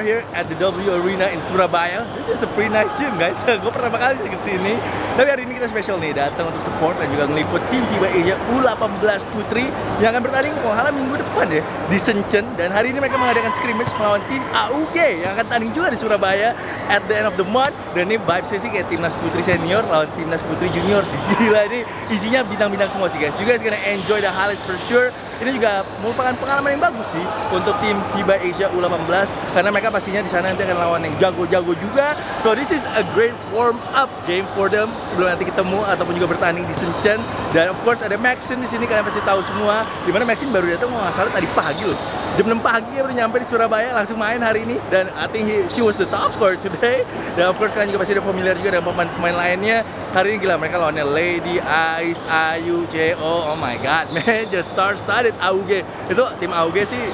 are here at the W Arena in Surabaya. This is a pretty nice gym, guys. Gue pertama kali sih ke sini. Tapi hari ini kita spesial nih, datang untuk support dan juga ngeliput tim FIBA Asia U18 Putri yang akan bertanding kalau minggu depan ya di Shenzhen. Dan hari ini mereka mengadakan scrimmage melawan tim AUG yang akan tanding juga di Surabaya at the end of the month. Dan ini vibes sih kayak timnas putri senior lawan timnas putri junior sih. Gila ini isinya bintang-bintang semua sih guys. You guys gonna enjoy the highlights for sure. Ini juga merupakan pengalaman yang bagus sih untuk tim FIBA Asia U18 karena mereka pastinya di sana nanti akan lawan yang jago-jago juga. So this is a great warm up game for them sebelum nanti ketemu ataupun juga bertanding di Shenzhen. Dan of course ada Maxine di sini kalian pasti tahu semua. Di mana Maxine baru datang nggak salah tadi pagi loh. Jam 6 pagi ya baru nyampe di Surabaya langsung main hari ini dan I think he, she was the top scorer today. Dan of course kalian juga pasti ada familiar juga dengan pemain-pemain lainnya. Hari ini gila mereka lawannya Lady, Ais, Ayu, Jo. Oh my god, man, just star studded AUG. Itu tim AUG sih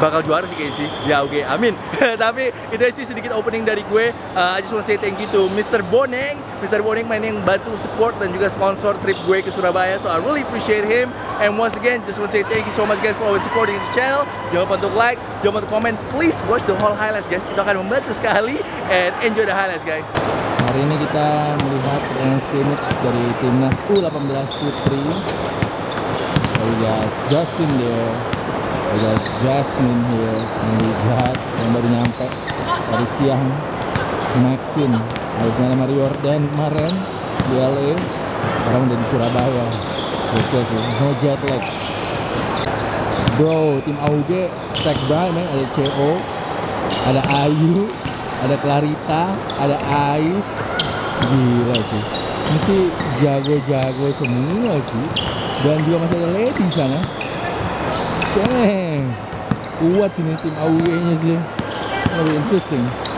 bakal juara sih Casey di AUG. Amin. Tapi itu sih sedikit opening dari gue. Uh, I just want to say thank you to Mr. Boneng. Mr. Boneng main yang bantu support dan juga sponsor trip gue ke Surabaya. So I really appreciate him. And once again, just want to say thank you so much guys for always supporting the channel. Jangan lupa untuk like, jangan lupa untuk comment. Please watch the whole highlights guys. Itu akan membantu sekali. And enjoy the highlights guys. Hari ini kita melihat pertandingan scrimmage dari timnas U18 Putri. We got Justin there, we got Jasmine here, and we got yang baru nyampe dari siang Maxine. Malam sama Riordan kemarin di LA, sekarang udah di Surabaya. Oke sih, no jet lag. Bro, tim AUG stack banget men. Ada CO, ada Ayu, ada Clarita, ada Ais. Gila sih. Ini sih jago-jago semua sih. Dan juga masih ada Lady di sana. Dang! What's in it? Away niya interesting.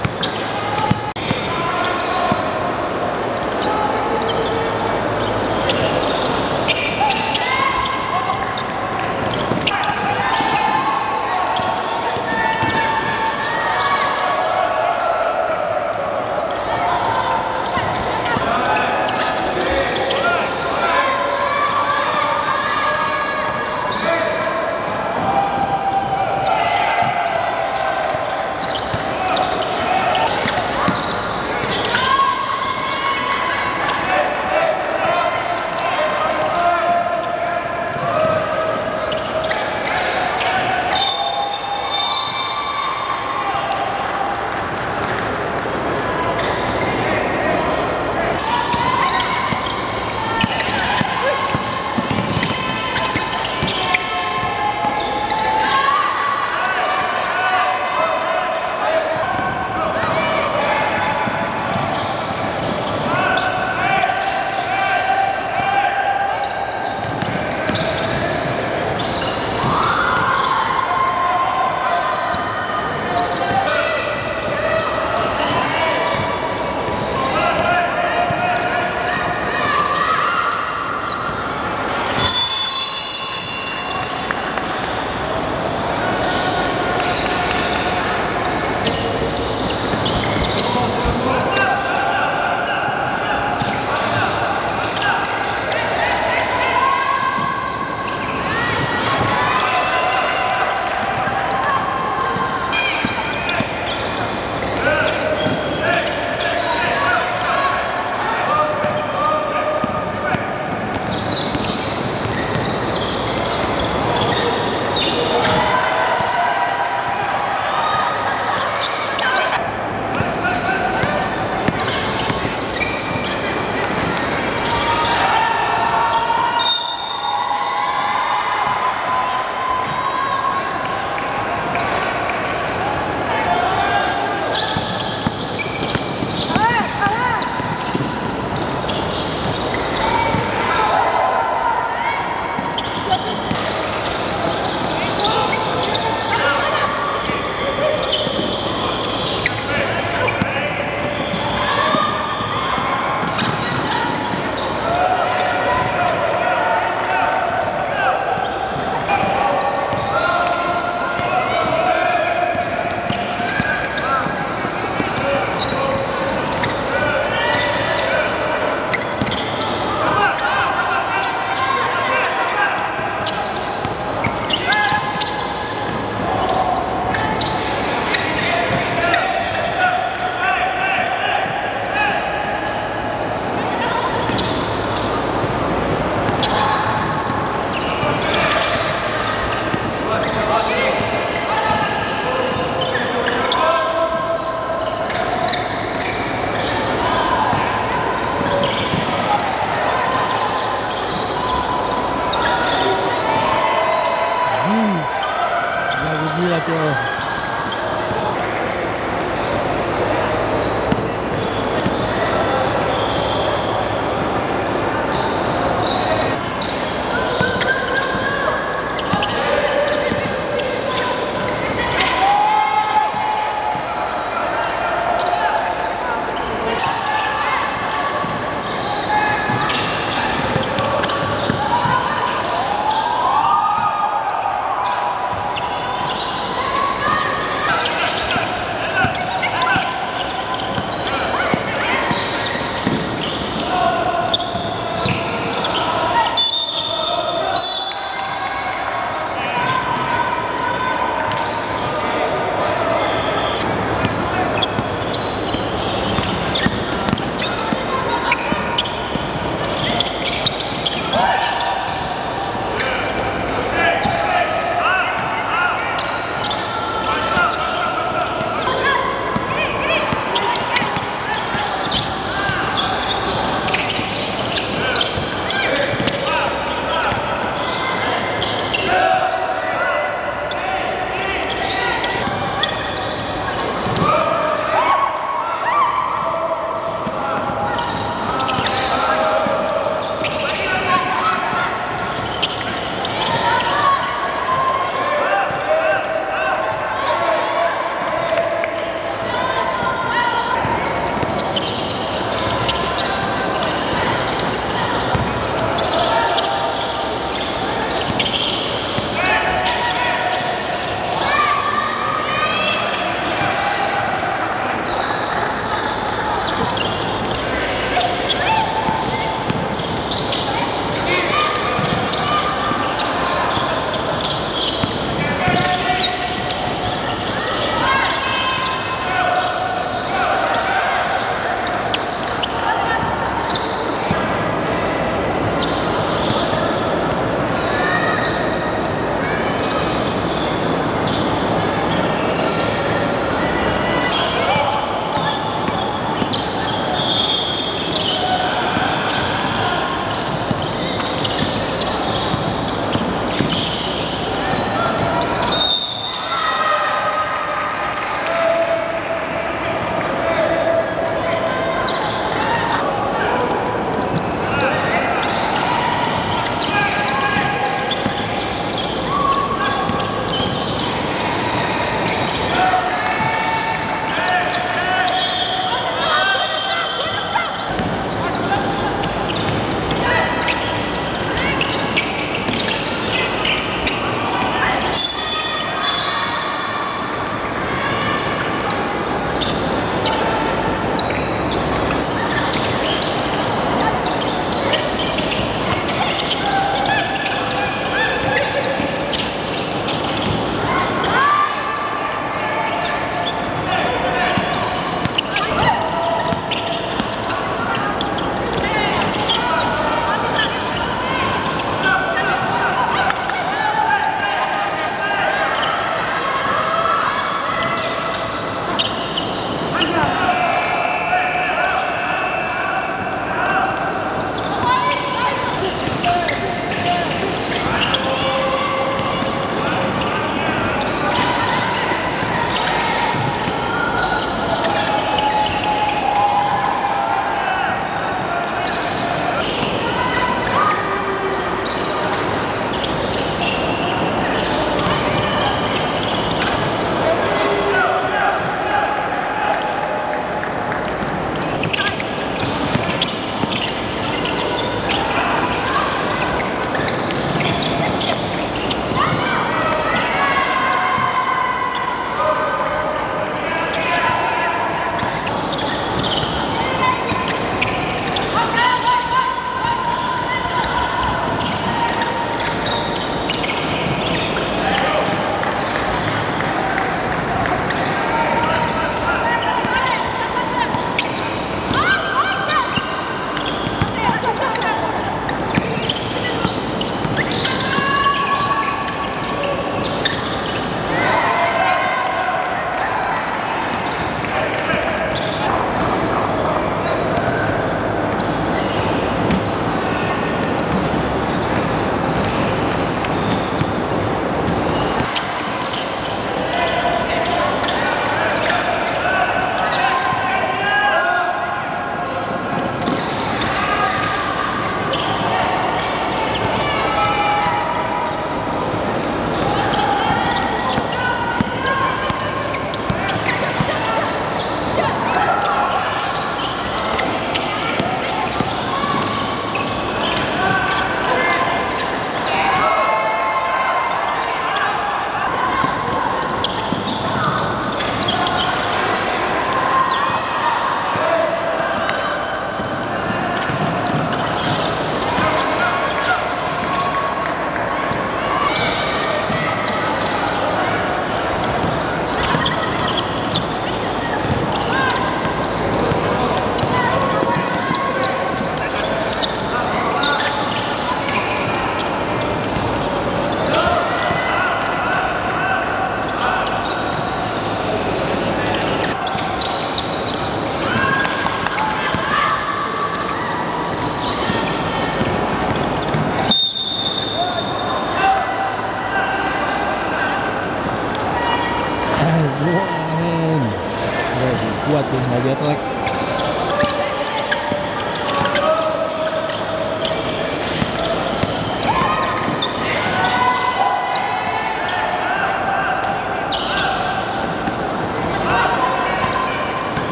sih nggak jet lag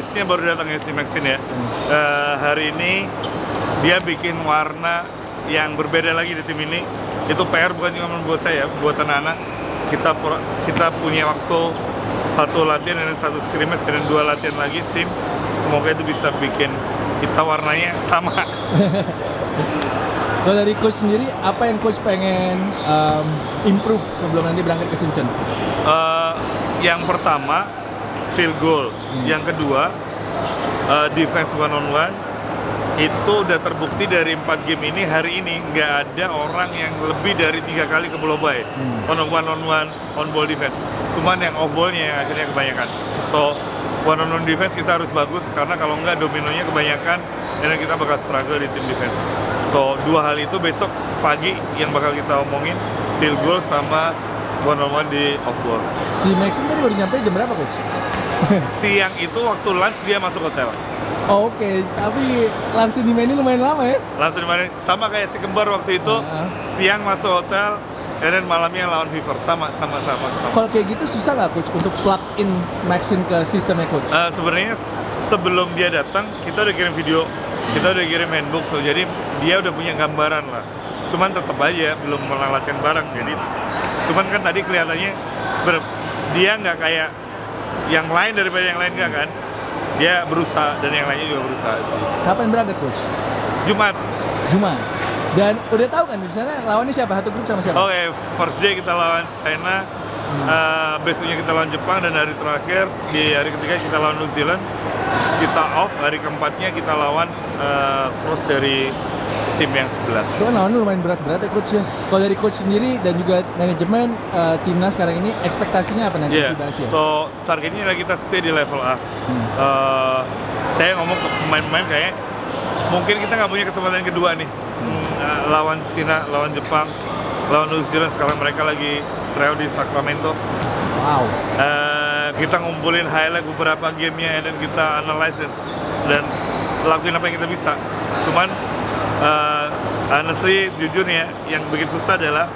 Piece-nya baru datang ya si Maxine ya. Eh, hari ini dia bikin warna yang berbeda lagi di tim ini. Itu PR bukan cuma buat saya, buat anak-anak. Kita kita punya waktu satu latihan dan satu scrimmage dan dua latihan lagi tim. Semoga itu bisa bikin kita warnanya sama. Kalau dari coach sendiri, apa yang coach pengen um, improve sebelum nanti berangkat ke Sinchen? Eh, yang pertama field goal, yang kedua eh, defense one on one itu udah terbukti dari empat game ini hari ini nggak ada orang yang lebih dari tiga kali ke bola bay Hmm. on one on one on ball defense. Cuman yang off ballnya yang akhirnya kebanyakan. So one on one defense kita harus bagus karena kalau nggak dominonya kebanyakan dan kita bakal struggle di tim defense. So dua hal itu besok pagi yang bakal kita omongin field goal sama one on one di off ball. Si Maxim tadi baru nyampe jam berapa coach? Siang itu waktu lunch dia masuk hotel. Oh, Oke, tapi langsung dimainin lumayan lama ya? Langsung di mana sama kayak si kembar waktu itu Heeh. siang masuk hotel dan malamnya lawan Fever sama sama sama sama. Kalau kayak gitu susah nggak coach untuk plug in Maxim ke sistemnya coach? Eh, sebenarnya sebelum dia datang kita udah kirim video kita udah kirim handbook so jadi dia udah punya gambaran lah cuman tetap aja belum pernah latihan bareng jadi cuman kan tadi kelihatannya ber- dia nggak kayak yang lain daripada yang lain nggak kan dia berusaha dan yang lainnya juga berusaha sih Kapan berangkat coach? Jumat Jumat. Dan udah tahu kan di sana lawannya siapa? Satu grup sama siapa? oke first day kita lawan China eh, besoknya kita lawan Jepang dan hari terakhir di hari ketiga kita lawan New Zealand kita off hari keempatnya kita lawan eh, cross dari tim yang sebelah. Itu kan lawannya lumayan berat-berat ya coach ya. Kalau dari coach sendiri dan juga manajemen eh, timnas sekarang ini ekspektasinya apa nanti Iya, FIBA Asia? so targetnya adalah kita stay di level A. Hmm. Eh, saya ngomong ke pemain-pemain kayak mungkin kita nggak punya kesempatan kedua nih Hmm, eh, lawan Cina, lawan Jepang, lawan New Zealand sekarang mereka lagi trial di Sacramento. Wow. Eh, kita ngumpulin highlight beberapa gamenya dan kita analyze dan, lakuin apa yang kita bisa. Cuman eh, honestly jujur nih ya, yang bikin susah adalah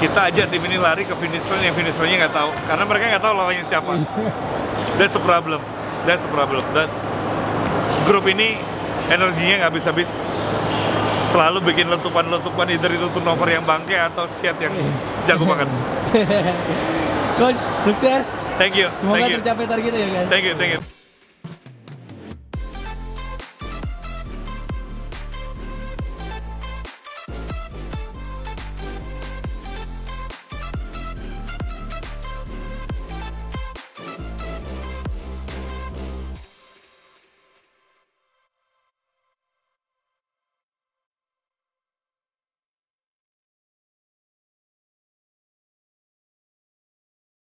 kita aja tim ini lari ke finish line yang finish line-nya nggak tahu karena mereka nggak tahu lawannya siapa. That's a problem. That's a problem. Dan grup ini energinya nggak habis-habis selalu bikin letupan-letupan either itu turnover yang bangke atau shit yang jago banget. coach, sukses. Thank you. Semoga Thank you. tercapai targetnya ya guys. Thank you. Thank you.